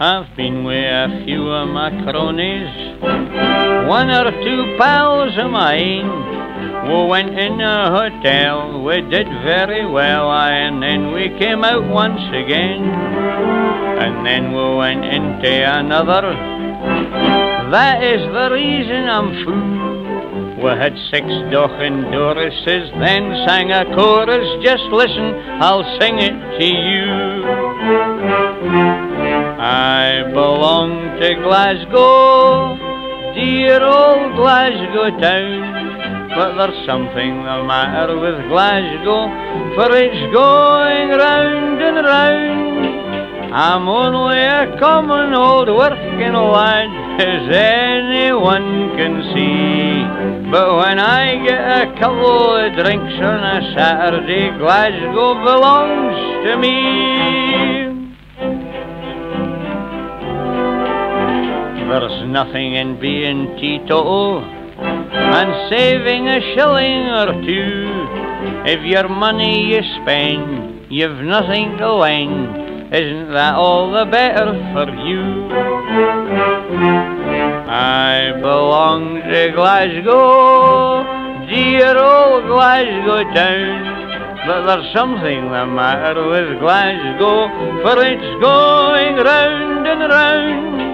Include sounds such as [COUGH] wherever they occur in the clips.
I've been with a few of my cronies, one or two pals of mine. We went in a hotel, we did very well, and then we came out once again. And then we went into another. That is the reason I'm fool. We had six deoch an doris's, then sang a chorus. Just listen, I'll sing it to you. I belong to Glasgow, dear old Glasgow town. But there's something the matter with Glasgow, for it's going round and round. I'm only a common old working lad, as anyone can see. But when I get a couple of drinks on a Saturday, Glasgow belongs to me. There's nothing in being teetotal and saving a shilling or two. If your money you spend, you've nothing to lend. Isn't that all the better for you? I belong to Glasgow, dear old Glasgow town. But there's something the matter with Glasgow, for it's going round and round.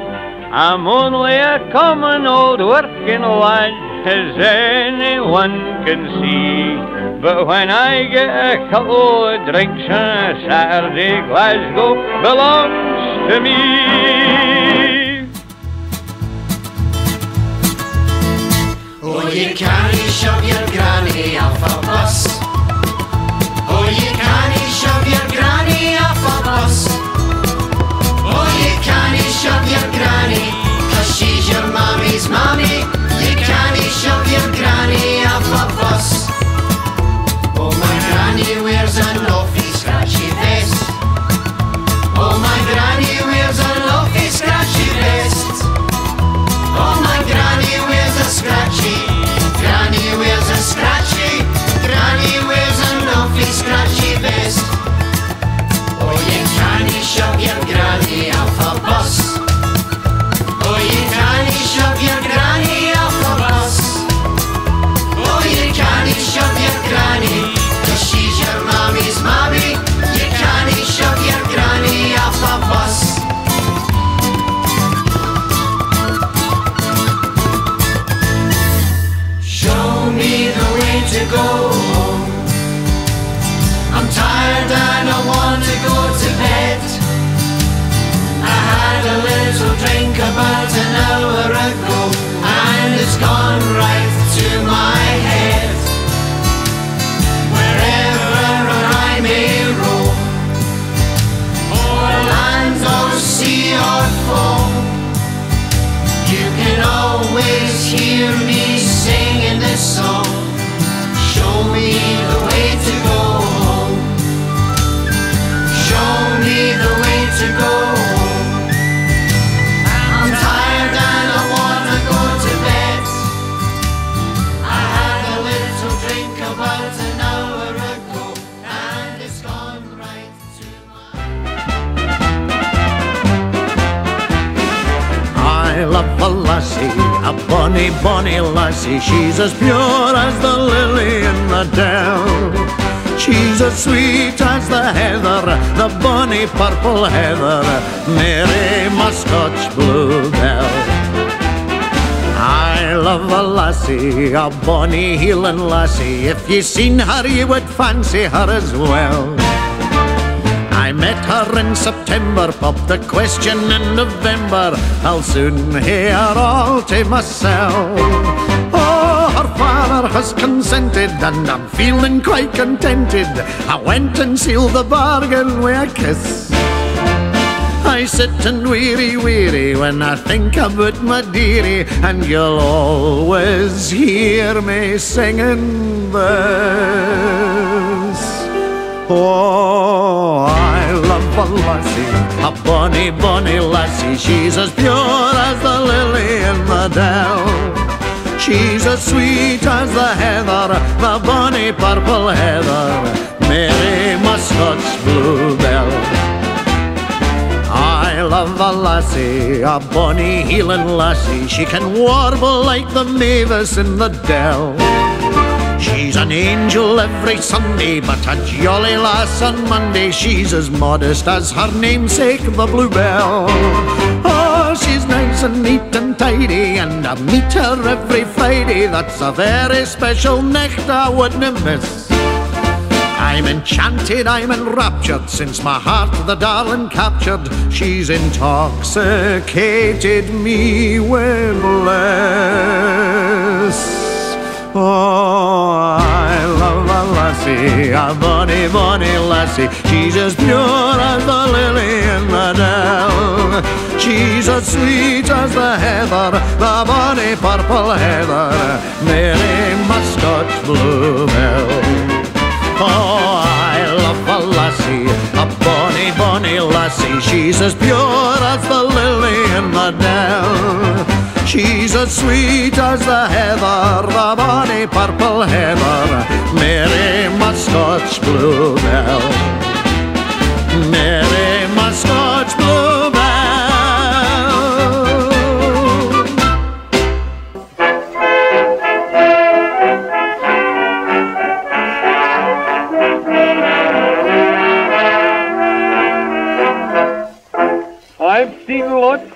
I'm only a common old working lad, as anyone can see. But when I get a couple of drinks on a Saturday, Glasgow belongs to me. Oh, you can't shove your granny off a bus. Mommy. You can't shove your granny off a bus. A bonny, bonny lassie. She's as pure as the lily in the dell. She's as sweet as the heather, the bonny purple heather, Mary my Scotch bluebell. I love a lassie, a bonny Hieland lassie. If ye seen her, ye would fancy her as well. I met her in September, popped the question in November. I'll soon hear all to myself. Oh, her father has consented, and I'm feeling quite contented. I went and sealed the bargain with a kiss. I sit and weary, weary when I think about my dearie, and you'll always hear me singing this. Oh, A lassie, a bonny, bonny lassie. She's as pure as the lily in the dell. She's as sweet as the heather, the bonny purple heather, Mary my Scotch bluebell. I love a lassie, a bonny Hieland lassie. She can warble like the mavis in the dell. She's an angel every Sunday, but a jolly lass on Monday. She's as modest as her namesake, the bluebell. Oh, she's nice and neat and tidy, and I meet her every Friday. That's a very special night I wouldn't miss. I'm enchanted, I'm enraptured, since my heart the darling captured. She's intoxicated me with bliss. Oh, I love a lassie, a bonny, bonny lassie. She's as pure as the lily in the dell. She's as sweet as the heather, the bonny purple heather, Mary Muscot's bluebell. Oh, I love a lassie, a bonny, bonny lassie. She's as pure as the lily in the dell. She's as sweet as the heather, the bonny purple heather, Mary Muscot's bluebell. Mary Muscot's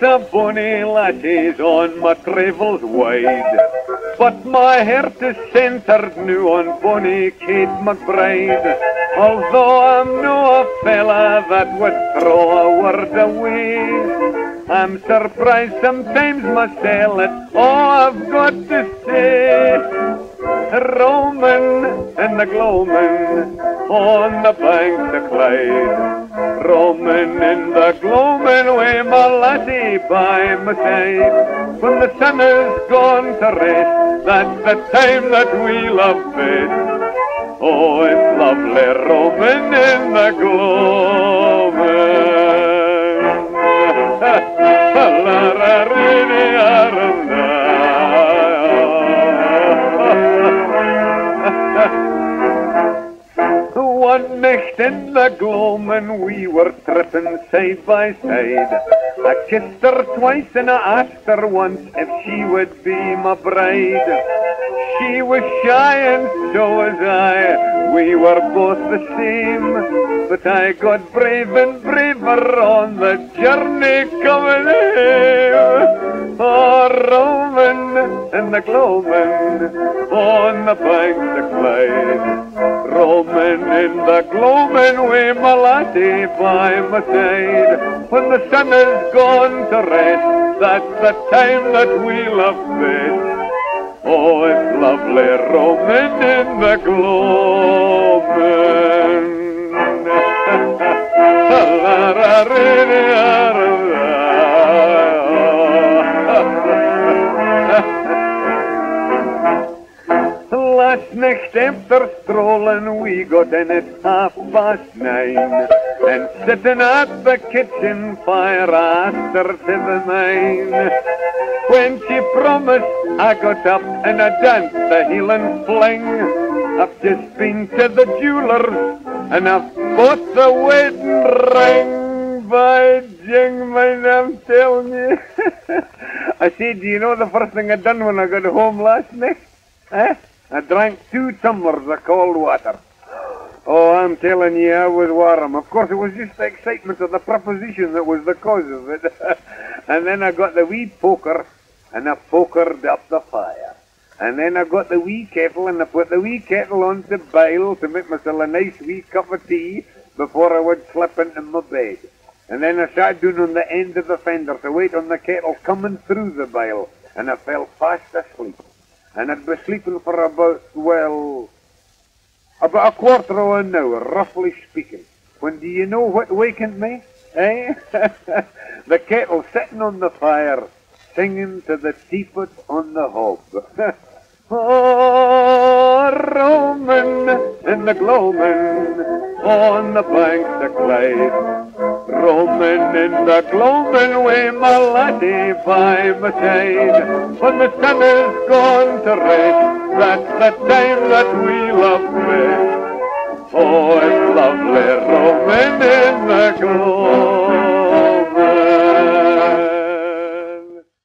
lots of bonny lasses on my travels wide, but my heart is centered new on bonny Kate McBride. Although I'm no a fella that would throw a word away, I'm surprised sometimes myself at all I've got to say. Roaming and the gloaming on the banks of Clyde. Roaming in the gloaming with my laddie by my side. When the sun is gone to rest, that's the time that we love best. Oh, it's lovely roaming in the gloaming. [LAUGHS] One night in the gloaming we were tripping side by side. I kissed her twice and I asked her once if she would be my bride. She was shy and so was I. We were both the same. But I got brave and braver on the journey coming home. Oh, roaming and the gloaming on the banks of Clyde. Roaming in the gloaming with my laddie by my side. When the sun is gone to rest, that's the time that we love best. Oh, it's lovely roaming in the gloaming. After strolling we got in at half past nine And sitting at the kitchen fire asked to be mine When she promised I got up and I danced the heel and fling I've just been to the jeweller's and I've bought the wedding ring by jing, man, I'm telling [LAUGHS] you. I said, do you know the first thing I done when I got home last night? Eh? I drank two tumblers of cold water. Oh, I'm telling you, I was warm. Of course, it was just the excitement of the proposition that was the cause of it. [LAUGHS] and then I got the wee poker, and I pokered up the fire. And then I got the wee kettle, and I put the wee kettle on the boil to make myself a nice wee cup of tea before I would slip into my bed. And then I sat down on the end of the fender to wait on the kettle coming through the boil, and I fell fast asleep. And I'd be sleeping for about, well, about a quarter of an hour, roughly speaking. When do you know what wakened me? Eh? [LAUGHS] the kettle sitting on the fire, singing to the teapot on the hob. [LAUGHS] roaming in the gloaming on the banks of Clyde. Roaming in the gloaming way, my laddie by my side. When the sun is gone to rest, that's the time that we love best. Oh, it's lovely roaming in the gloaming.